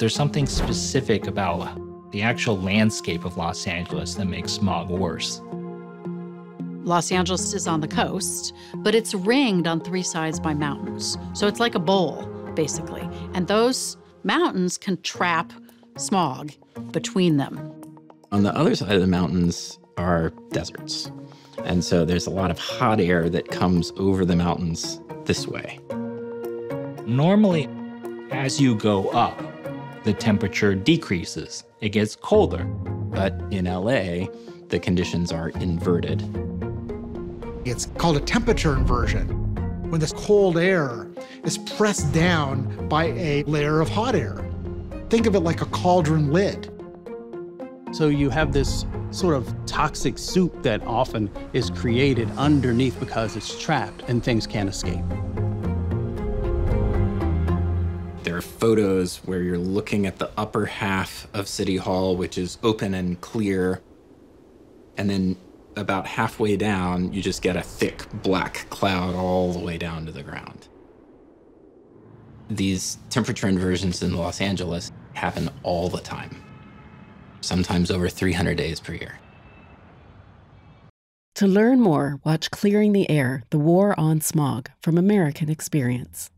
there's something specific about the actual landscape of Los Angeles that makes smog worse. Los Angeles is on the coast, but it's ringed on three sides by mountains. So it's like a bowl, basically. And those mountains can trap smog between them. On the other side of the mountains are deserts. And so there's a lot of hot air that comes over the mountains this way. Normally, as you go up, the temperature decreases. It gets colder. But in LA, the conditions are inverted. It's called a temperature inversion. When this cold air is pressed down by a layer of hot air. Think of it like a cauldron lid. So you have this sort of toxic soup that often is created underneath because it's trapped and things can't escape. Photos where you're looking at the upper half of City Hall, which is open and clear. And then about halfway down, you just get a thick black cloud all the way down to the ground. These temperature inversions in Los Angeles happen all the time, sometimes over 300 days per year. To learn more, watch Clearing the Air The War on Smog from American Experience.